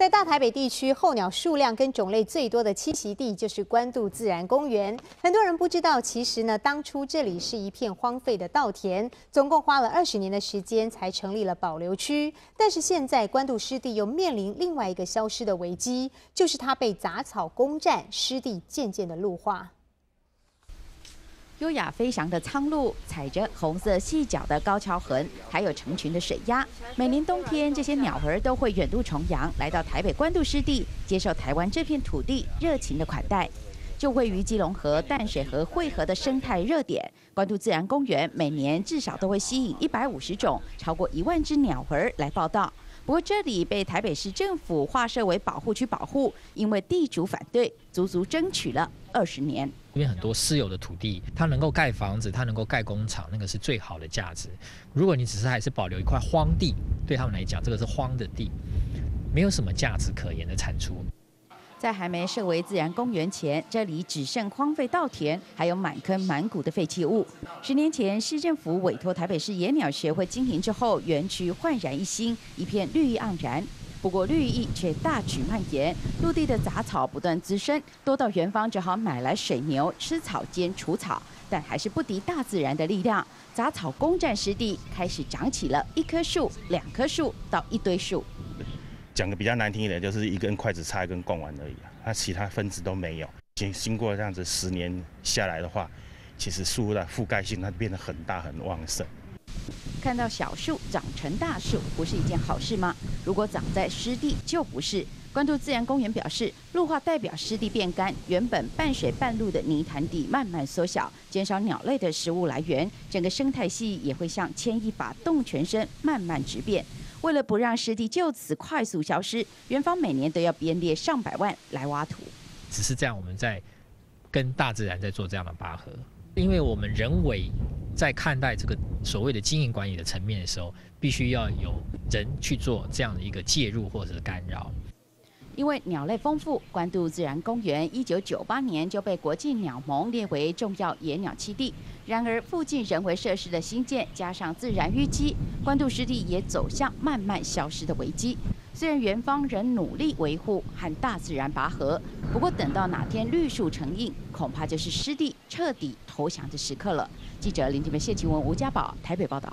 在大台北地区，候鸟数量跟种类最多的栖息地就是关渡自然公园。很多人不知道，其实呢，当初这里是一片荒废的稻田，总共花了二十年的时间才成立了保留区。但是现在关渡湿地又面临另外一个消失的危机，就是它被杂草攻占，湿地渐渐的陆化。优雅飞翔的苍鹭，踩着红色细脚的高跷痕，还有成群的水鸭。每年冬天，这些鸟儿都会远渡重洋，来到台北关渡湿地，接受台湾这片土地热情的款待。就位于基隆河淡水河汇合的生态热点关渡自然公园，每年至少都会吸引一百五十种、超过一万只鸟儿来报道。不过，这里被台北市政府划设为保护区保护，因为地主反对，足足争取了二十年。因为很多私有的土地，它能够盖房子，它能够盖工厂，那个是最好的价值。如果你只是还是保留一块荒地，对他们来讲，这个是荒的地，没有什么价值可言的产出。在还没设为自然公园前，这里只剩荒废稻田，还有满坑满谷的废弃物。十年前，市政府委托台北市野鸟学会经营之后，园区焕然一新，一片绿意盎然。不过，绿意却大举蔓延，陆地的杂草不断滋生，多到园方只好买来水牛吃草兼除草，但还是不敌大自然的力量，杂草攻占湿地，开始长起了一棵树、两棵树到一堆树。讲个比较难听一点，就是一根筷子插一根贡丸而已啊，它其他分子都没有。经经过这样子十年下来的话，其实树的覆盖性它变得很大很旺盛。看到小树长成大树，不是一件好事吗？如果长在湿地，就不是。关注自然公园表示，陆化代表湿地变干，原本半水半陆的泥潭地慢慢缩小，减少鸟类的食物来源，整个生态系也会像牵一把动全身，慢慢质变。为了不让湿地就此快速消失，园方每年都要编列上百万来挖土。只是这样，我们在跟大自然在做这样的拔河，因为我们人为在看待这个所谓的经营管理的层面的时候，必须要有人去做这样的一个介入或者是干扰。因为鸟类丰富，关渡自然公园一九九八年就被国际鸟盟列为重要野鸟栖地。然而，附近人为设施的新建，加上自然淤积，关渡湿地也走向慢慢消失的危机。虽然园方仍努力维护和大自然拔河，不过等到哪天绿树成荫，恐怕就是湿地彻底投降的时刻了。记者林志梅、谢启文、吴家宝台北报道。